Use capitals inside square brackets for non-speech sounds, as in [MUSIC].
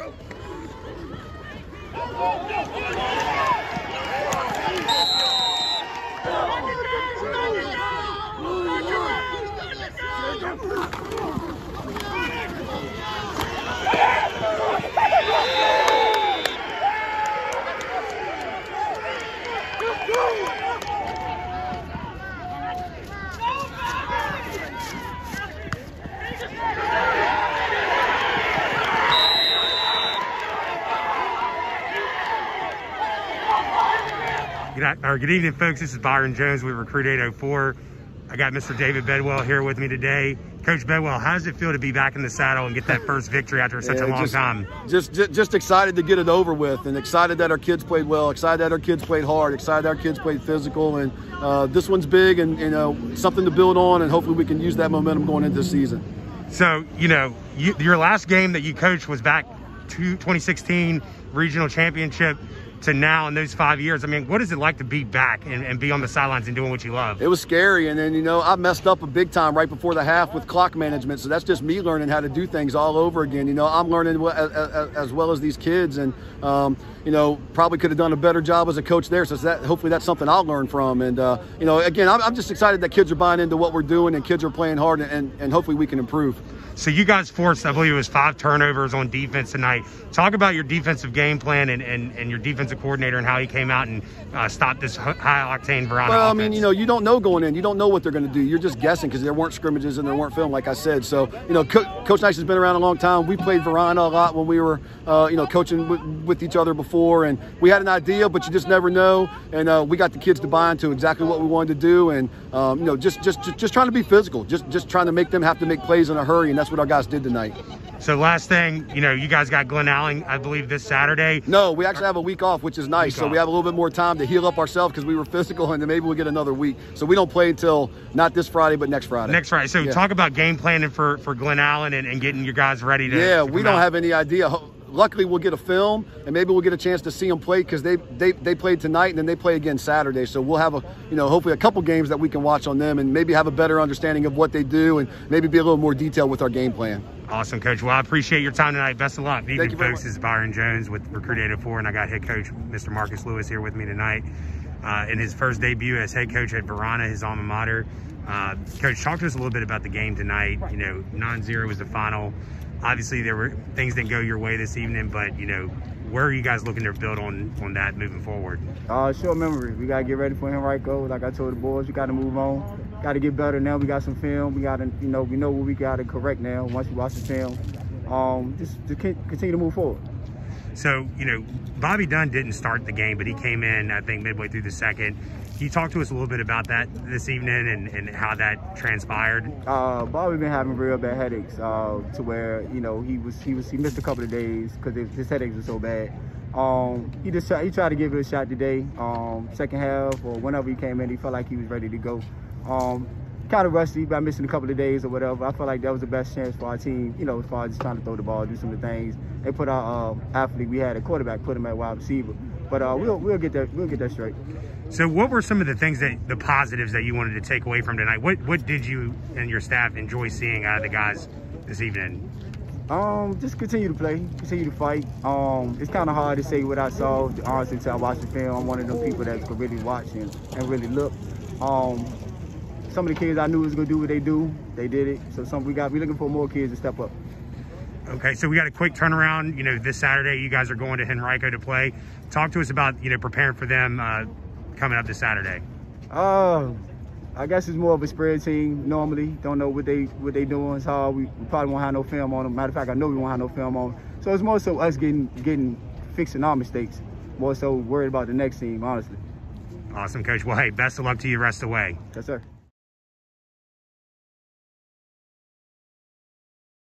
go. Good, or good evening, folks. This is Byron Jones with Recruit 804. I got Mr. David Bedwell here with me today. Coach Bedwell, how does it feel to be back in the saddle and get that first victory after [LAUGHS] such Yeah, a long just, time? Just, just just excited to get it over with and excited that our kids played well, excited that our kids played hard, excited that our kids played physical. And uh, this one's big and, you know, something to build on. And hopefully we can use that momentum going into the season. So, you know, you, your last game that you coached was back to 2016 regional championship to now in those five years. I mean, what is it like to be back and, and be on the sidelines and doing what you love? It was scary. And then, you know, I messed up a big time right before the half with clock management. So that's just me learning how to do things all over again. You know, I'm learning as, well as these kids. And, um, you know, probably could have done a better job as a coach there. So that hopefully that's something I'll learn from. And, uh, you know, again, I'm, I'm, just excited that kids are buying into what we're doing and kids are playing hard and, and, and hopefully we can improve. So you guys forced, I believe it was five turnovers on defense tonight. Talk about your defensive game plan and, and, and your defensive coordinator and how he came out and uh, stopped this high octane Varina. Well, I offense. mean, you know, you don't know going in. You don't know what they're going to do. You're just guessing because there weren't scrimmages and there weren't film, like I said. So, you know, Co- Coach Nice has been around a long time. We played Varina a lot when we were, uh, you know, coaching with, with, each other before, and we had an idea, but you just never know. And uh, we got the kids to buy into exactly what we wanted to do, and um, you know, just, just just just trying to be physical, just just trying to make them have to make plays in a hurry, and that's what our guys did tonight. So last thing, you know, you guys got Glen Allen, I believe, this Saturday. No, we actually have a week off, which is nice. Week so off. we have a little bit more time to heal up ourselves because we were physical, and then maybe we'll get another week. So we don't play until not this Friday, but next Friday. Next Friday. So Yeah. talk about game planning for, for Glen Allen and, and getting your guys ready to. Yeah, to we don't out. have any idea. Luckily, we'll get a film, and maybe we'll get a chance to see them play because they, they they played tonight, and then they play again Saturday. So we'll have a you know hopefully a couple games that we can watch on them, and maybe have a better understanding of what they do, and maybe be a little more detailed with our game plan. Awesome, Coach. Well, I appreciate your time tonight. Best of luck. Good evening, you folks. much. This is Byron Jones with Recruit 804, and I got head coach Mr. Marcus Lewis here with me tonight. Uh, in his first debut as head coach at Varina, his alma mater. Uh, coach, talk to us a little bit about the game tonight. You know, 9-0 was the final. Obviously, there were things didn't go your way this evening, but you know, where are you guys looking to build on on that moving forward? Uh, short memory. We gotta get ready for him right go. Like I told the boys, we gotta move on. Gotta get better now. We got some film. We gotta, you know, we know what we gotta correct now. Once we watch the film, um, just to continue to move forward. So, you know, Bobby Dunn didn't start the game, but he came in, I think, midway through the second. Can you talk to us a little bit about that this evening and, and how that transpired? Uh, Bobby been having real bad headaches. Uh, to where you know he was he was he missed a couple of days because his headaches were so bad. Um, he just tried, he tried to give it a shot today. Um, second half or whenever he came in, he felt like he was ready to go. Um, kind of rusty by missing a couple of days or whatever. I felt like that was the best chance for our team. You know, as far as just trying to throw the ball, do some of the things. They put our uh, athlete we had a quarterback, put him at wide receiver. But uh, we'll we'll get that we'll get that straight. So, what were some of the things that the positives that you wanted to take away from tonight? What what did you and your staff enjoy seeing out of the guys this evening? Um, just continue to play, continue to fight. Um, it's kind of hard to say what I saw, honestly, until I watched the film. I'm one of them people that could really watch and, and really look. Um, some of the kids I knew was gonna do what they do, they did it. So some we got we looking for more kids to step up. Okay, so we got a quick turnaround. You know, this Saturday you guys are going to Henrico to play. Talk to us about you know preparing for them uh, coming up this Saturday. Uh, I guess it's more of a spread team normally. Don't know what they what they doing. So. We, we probably won't have no film on them. Matter of fact, I know we won't have no film on. So it's more so us getting getting fixing our mistakes. More so worried about the next team, honestly. Awesome, coach. Well, hey, best of luck to you rest of the way. Yes, sir.